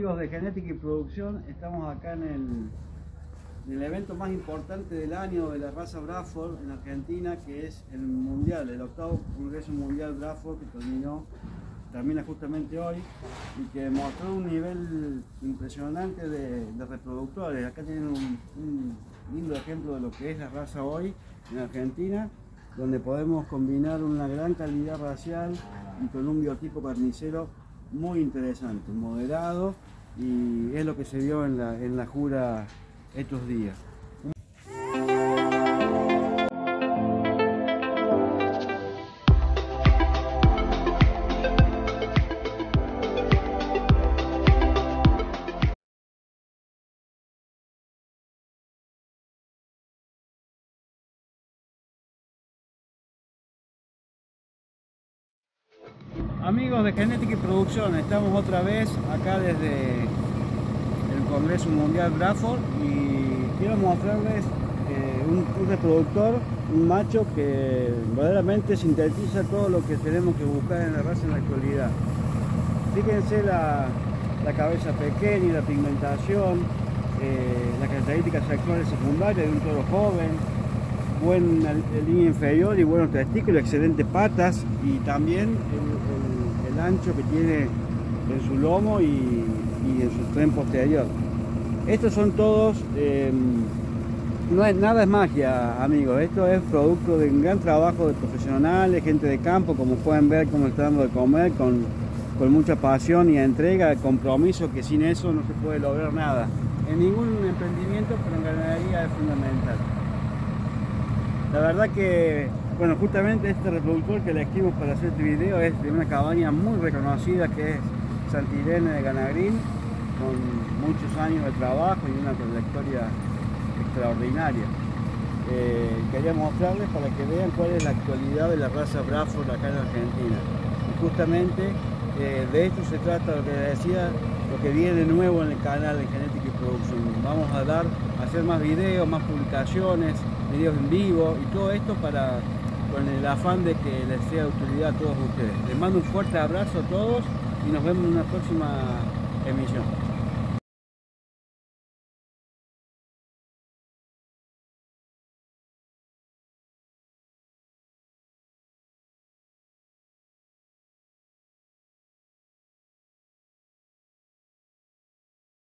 Amigos de Genética y Producción, estamos acá en el, en el evento más importante del año de la raza Bradford en Argentina, que es el Mundial, el octavo Congreso Mundial Bradford que terminó, termina justamente hoy y que mostró un nivel impresionante de, de reproductores. Acá tienen un, un lindo ejemplo de lo que es la raza hoy en Argentina, donde podemos combinar una gran calidad racial y con un biotipo carnicero muy interesante, moderado y es lo que se vio en la, en la jura estos días. Amigos de Genética y Producción, estamos otra vez acá desde el Congreso Mundial Bradford y quiero mostrarles eh, un, reproductor, un macho que verdaderamente sintetiza todo lo que tenemos que buscar en la raza en la actualidad. Fíjense la, la cabeza pequeña la pigmentación, eh, las características sexuales secundarias de un toro joven, buena línea inferior y buenos testículos, excelentes patas y también el, ancho que tiene en su lomo y, en su tren posterior. Estos son todos, eh, no es, nada es magia amigos, esto es producto de un gran trabajo de profesionales, gente de campo, como pueden ver cómo está dando de comer, con, con mucha pasión y entrega, compromiso, que sin eso no se puede lograr nada. En ningún emprendimiento, pero en ganadería es fundamental. La verdad que, bueno, justamente este reproductor que elegimos para hacer este video es de una cabaña muy reconocida que es Santirene de Ganagrín, con muchos años de trabajo y una trayectoria extraordinaria. Eh, quería mostrarles para que vean cuál es la actualidad de la raza Bradford acá en Argentina. Y justamente eh, de esto se trata lo que decía, lo que viene nuevo en el canal de Genética y Producción. Vamos a dar, a hacer más videos, más publicaciones, videos en vivo y todo esto para con el afán de que les sea de utilidad a todos ustedes. Les mando un fuerte abrazo a todos y nos vemos en una próxima emisión.